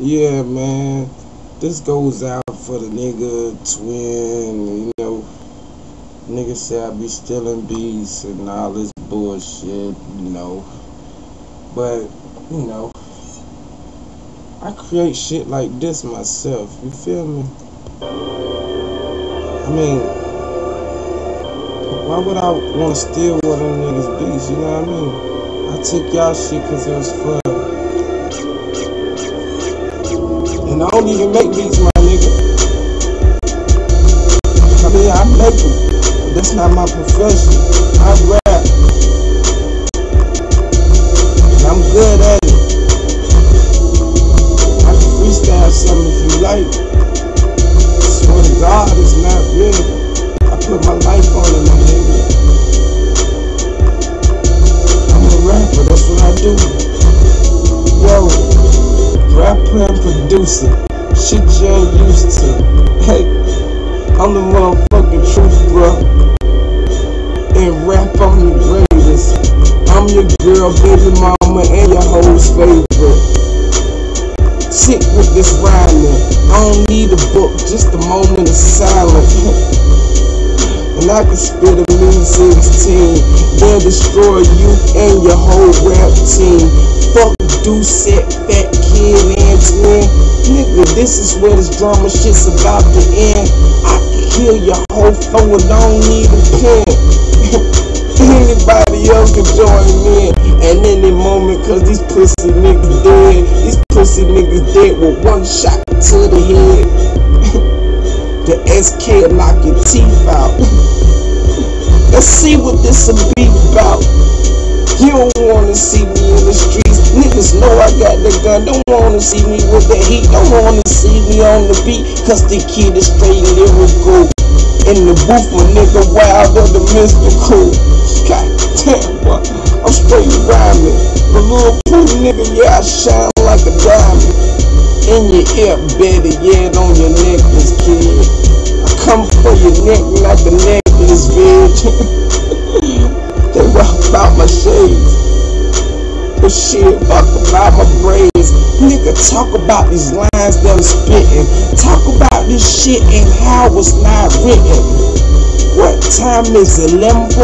Yeah, man. This goes out for the nigga twin, you know. Nigga say I be stealing beats and all this bullshit, you know. But, you know, I create shit like this myself, you feel me? I mean, why would I want to steal one of them niggas' beats, you know what I mean? I took y'all shit because it was fun. And I don't even make beats, my nigga. I mean, I make them. That's not my profession. I rap. And I'm good at it. I can freestyle something if you like. Swear to God, it's not real. I put my life on it, my nigga. Shit you ain't used to. Hey, I'm the motherfucking truth, bro. And rap, I'm the greatest. I'm your girl, baby mama, and your host favorite. Sick with this rhyming. I don't need a book, just a moment of silence. and I can spit a mean 16. They'll destroy you and your whole rap team. Fuck set fat kid and twin. Nigga, this is where this drama shit's about to end. I can kill your whole phone and don't even care. Anybody else can join in at any moment, cause these pussy niggas dead. These pussy niggas dead with one shot to the head. the SK knock your teeth out. Let's see what this will be about. You don't wanna see me in the streets. Got the gun. Don't wanna see me with the heat. Don't wanna see me on the beat. Cause the kid is straight lyrical. In the booth, my nigga wild of the mystical. God damn, boy. I'm straight rhyming. The little pretty nigga, yeah, I shine like a diamond. In your ear, better yet on your necklace, kid. I come for your neck like a necklace, bitch. They rock about my shades. But shit, fuck about my braids. Nigga, talk about these lines that I'm spitting. Talk about this shit and how it's not written. What time is it? 11.43?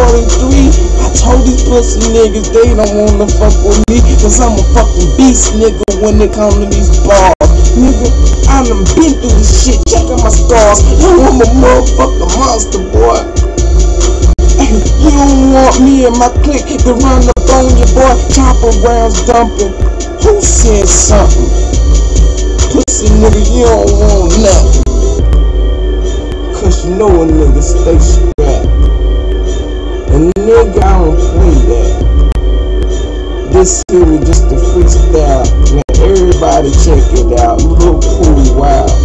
I told these pussy niggas they don't wanna fuck with me. Cause I'm a fucking beast, nigga, when it come to these bars. Nigga, I done been through this shit. Check out my scars. Yo, I'm a motherfucking monster, boy. You don't want me and my clique to run up on your boy, chopper rounds dumping. Who said something? Pussy nigga, you don't want nothing. Cause you know a nigga stay strapped. And nigga, I don't play that. This here is just a freestyle. Man, everybody check it out. Look cool, wow.